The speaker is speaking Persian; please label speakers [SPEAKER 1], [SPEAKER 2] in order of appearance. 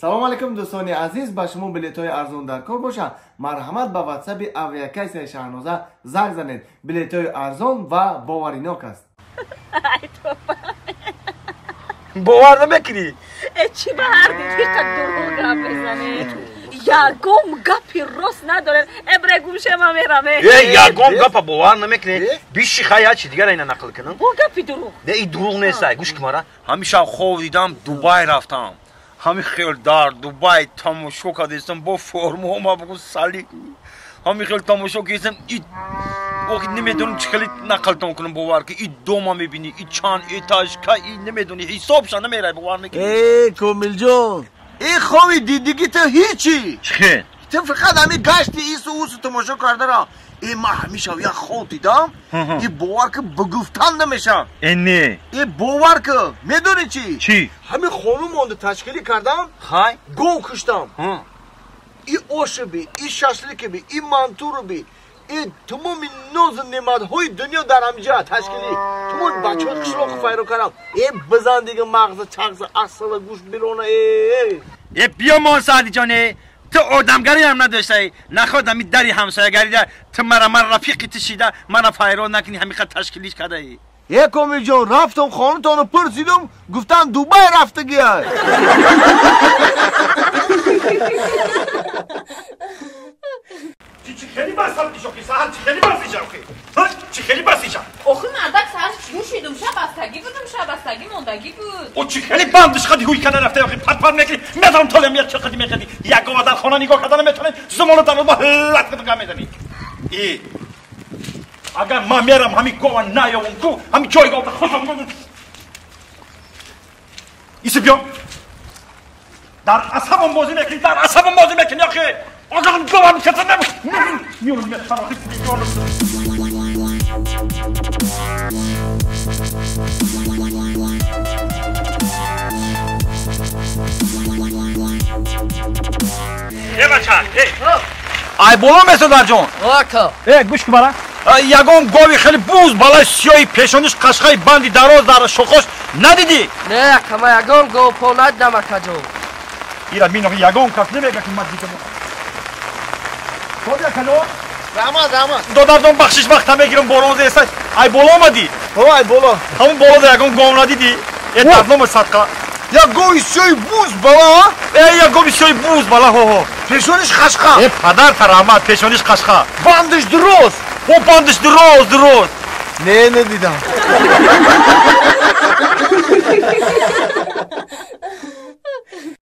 [SPEAKER 1] салом алейкум дӯстони азиз ба шумо билетҳои арзон дар кор бошад марҳамат ба ватсаби авиакайсияи шаҳрноза занг занед билетҳои арзон ва боваринок аст
[SPEAKER 2] бовар намекунӣ
[SPEAKER 3] чӣ ба ҳар дақиқа дурӯғ гап мезанед ягон гапи рост надоред эбре гӯшема мераме
[SPEAKER 2] ягон гапа бовар намекунӣ биши хая чи дигар айна нақл кунам
[SPEAKER 3] бо гапи дурӯғ
[SPEAKER 2] не и дурӯғ нестай гӯш кумара ҳамеша хоб дидам дубай рафтам همی خیل در دوبای تماشا کردیستم با فرمو ما بگو سالی. همین خیل تماشا کردیستم ای وقتی نمی‌دونم چه نقل نقلتون کنم باور که ای دوما می‌بینی ای چان ایتاش که ای نمی‌دونی حسابش نمیره باور نکنی
[SPEAKER 4] ای کمیل جون ای خوی دیدگی تو هیچی؟
[SPEAKER 2] چه
[SPEAKER 4] تو فقط همین گشتی ایسو اوسو تماشا کرده را. این ما همیشه یک خود دیدم این باور که بگفتن نمیشه
[SPEAKER 2] این نه
[SPEAKER 4] این باور که. می‌دونی چی؟
[SPEAKER 2] چی؟
[SPEAKER 4] همین خانوم مانده تشکیلی کردم.
[SPEAKER 2] خای
[SPEAKER 4] گو کشتم. این آش بی این ششلیک بی این منتور بی. این تمام نوز نماد های دنیا در همجا تشکیلی تمام بچه ها قشلاق فیرو کردم. این بزن دیگه مغز چغز اصلا گوش بیرونه ای.
[SPEAKER 2] ای بیا مان سعدی جانه. تو آدمگری هم نداشته نخواد همی دری همسایه گریده تو مرا من رفیقی تشیده من فیرو نکنی همی خد تشکیلیش کرده ای
[SPEAKER 4] کمی جان رفتم خانوتانو پرسیدم گفتن دوبای رفتگی های
[SPEAKER 2] چی خیلی بس هم پیشو که سهر چی خیلی بس
[SPEAKER 3] ماندگی بود
[SPEAKER 2] او چی خیلی بندش خدی هوی کنه رفته آخه پت پت می‌کنی میدم طالم یک چه خدی می‌کنی یک آدم خانه نگاه کردن می‌تونه زمان در با لط کدو گم می‌زنی ای اگر من میرم همین گوه نیاوم کو همین جایگاه به خوشم بدون ایسی بیا در عصبم بازی می‌کنی در عصبم بازی می‌کنی آخه آقا کسی نمو میونم می‌تونم آخه میونم ай боло месодарҷон э гӯш ки бара. Ягон гови хеле буз балай сиёи пешониш қашқаи банди дароз дар шоқош надидӣ?
[SPEAKER 5] Не кама ягон гов понад намакаҷон
[SPEAKER 2] ира мино ягон как немега ки мадзикабо кодя калон
[SPEAKER 4] заҳмат заҳмат
[SPEAKER 2] додардон бахшиш вақта мегирем бороз эсай ай боло омадӣ?
[SPEAKER 4] Ай боло.
[SPEAKER 2] Ҳамун болода ягон гов надидӣ? Э дарднома садқа
[SPEAKER 4] яго исёи буз бала
[SPEAKER 2] э, яго исёи буз бала ҳоҳо
[SPEAKER 4] пешониш қашқа
[SPEAKER 2] э падар тарамад пешониш қашқа
[SPEAKER 4] бандиш дуруст
[SPEAKER 2] о бандиш дуруст дуруст
[SPEAKER 4] не надидам